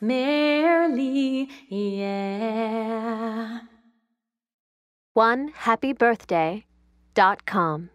merrily, yeah. One happy birthday dot com.